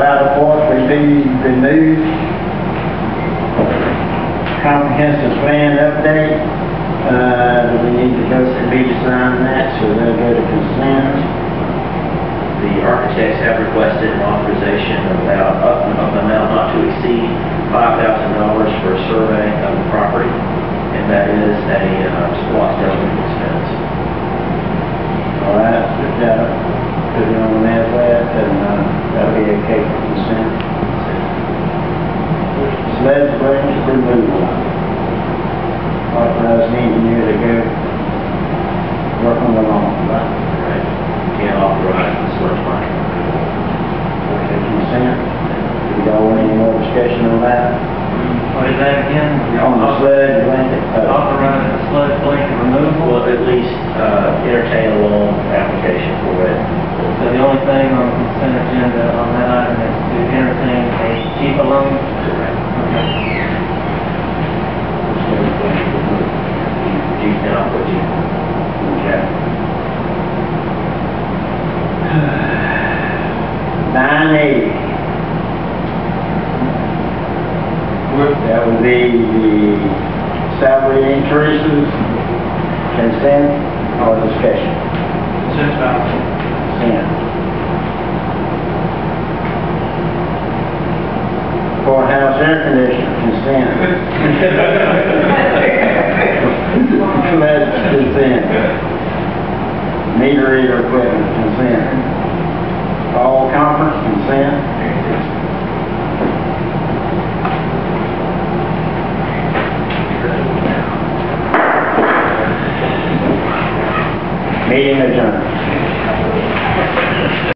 Fork will be removed. Comprehensive plan update, uh, we need to go to be to sign that, so they'll go to consent. The architects have requested an authorization of about, an amount not to exceed five thousand dollars for a survey of the property, and that is a uh, development expense. All right, put that, put it on that, that, and, uh, that'll be okay for consent. Sledge branch removal. Authorize the engineer to go work on the lawn, right? Right. Can't authorize the sludge line. Okay, consent. Do y'all want any more discussion on that? What is that again? On the sludge blanket? uh, Authorize the sludge blanket removal. Well, at least uh, entertain a loan application for it. So the only thing on the consent agenda on that 980. That would be the salary increases, consent, or discussion? Consent, Madam Consent. Courthouse air conditioner, consent. That's consent. Meter reader equipment, consent. Clear? Meeting adjourned.